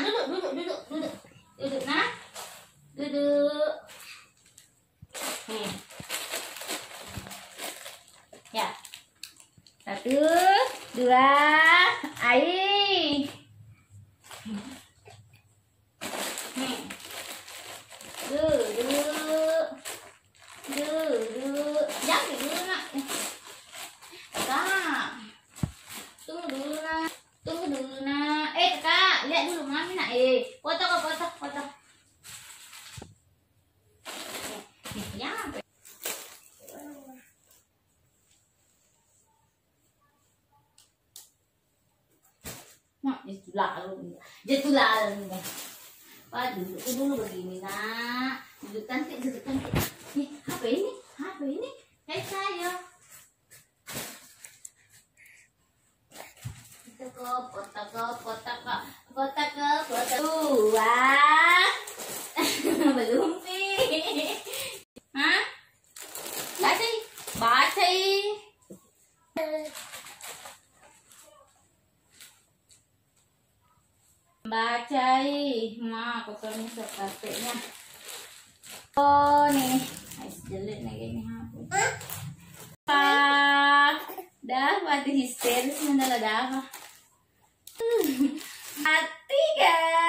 duduk, duduk, duduk, duduk. Duduk, nak. Duduk. Nih. Ya. Satu, dua, air. Duduk. Duduk. Jangan dulu, nak. Tunggu dulu, nak. Tunggu dulu, nak. Eh, kakak. Lihat dulu, mami, nak. Eh, foto kok, foto, foto. Ya, jatuh lalu. Jatuh lalu. Pak, duduk dulu begini, nak. Duduk cantik, duduk cantik. Nih, apa ini? Apa ini? Hei, saya. Kita ke kota ke kota Bacai, ma kotornya sepatunya. Oh nih, Ais jelek nih hapus. Ah, dah mati histeris mana dah apa? Mati guys.